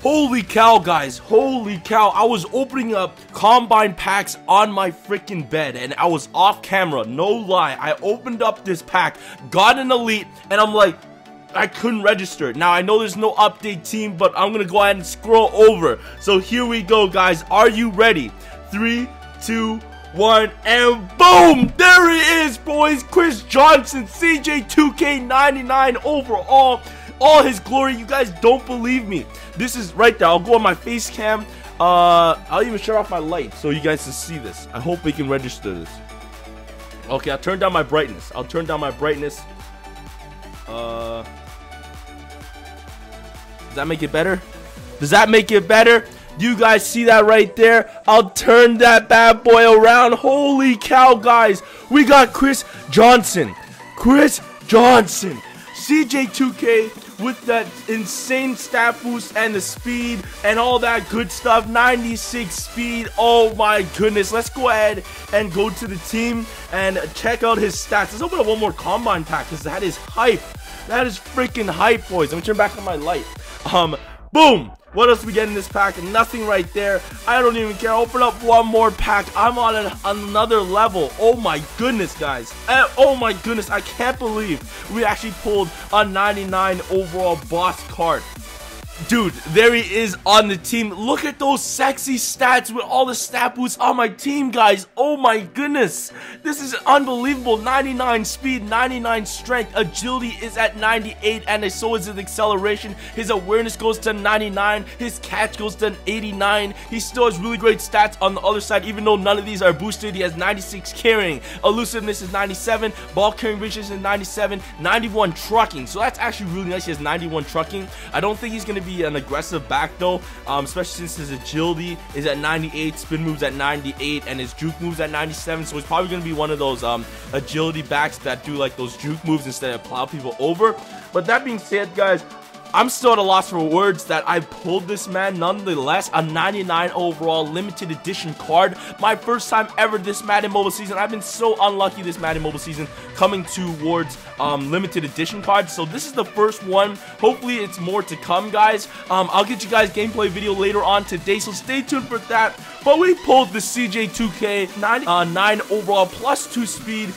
Holy cow, guys. Holy cow. I was opening up combine packs on my freaking bed and I was off camera. No lie. I opened up this pack, got an elite, and I'm like, I couldn't register. Now, I know there's no update team, but I'm going to go ahead and scroll over. So here we go, guys. Are you ready? Three, two, one, and boom! There it is, boys. Chris Johnson, CJ2K99 overall. All his glory. You guys don't believe me. This is right there. I'll go on my face cam. Uh, I'll even shut off my light so you guys can see this. I hope we can register this. Okay, I'll turn down my brightness. I'll turn down my brightness. Uh, does that make it better? Does that make it better? Do you guys see that right there? I'll turn that bad boy around. Holy cow, guys. We got Chris Johnson. Chris Johnson. CJ2K with that insane stat boost and the speed and all that good stuff. 96 speed. Oh my goodness. Let's go ahead and go to the team and check out his stats. Let's open up one more combine pack because that is hype. That is freaking hype, boys. Let me turn back on my light. Um, boom. What else we get in this pack? Nothing right there. I don't even care. Open up one more pack. I'm on an, another level. Oh my goodness, guys. Uh, oh my goodness. I can't believe we actually pulled a 99 overall boss card. Dude, there he is on the team. Look at those sexy stats with all the stat boosts on my team, guys. Oh my goodness. This is unbelievable. 99 speed, 99 strength. Agility is at 98, and so is his acceleration. His awareness goes to 99. His catch goes to 89. He still has really great stats on the other side, even though none of these are boosted. He has 96 carrying. Elusiveness is 97. Ball carrying vision is 97. 91 trucking. So that's actually really nice. He has 91 trucking. I don't think he's going to be be an aggressive back though, um, especially since his agility is at 98, spin moves at 98, and his juke moves at 97. So he's probably going to be one of those um, agility backs that do like those juke moves instead of plow people over. But that being said, guys, I'm still at a loss for words that I pulled this man nonetheless. A 99 overall limited edition card. My first time ever this Madden Mobile season. I've been so unlucky this Madden Mobile season coming towards um, limited edition cards. So this is the first one. Hopefully it's more to come, guys. Um, I'll get you guys gameplay video later on today. So stay tuned for that. But we pulled the CJ2K 99 uh, overall plus 2 speed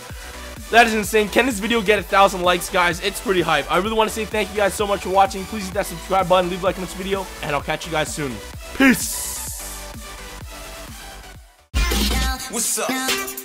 that is insane. Can this video get a thousand likes, guys? It's pretty hype. I really want to say thank you guys so much for watching. Please hit that subscribe button, leave a like on this video, and I'll catch you guys soon. Peace. What's up?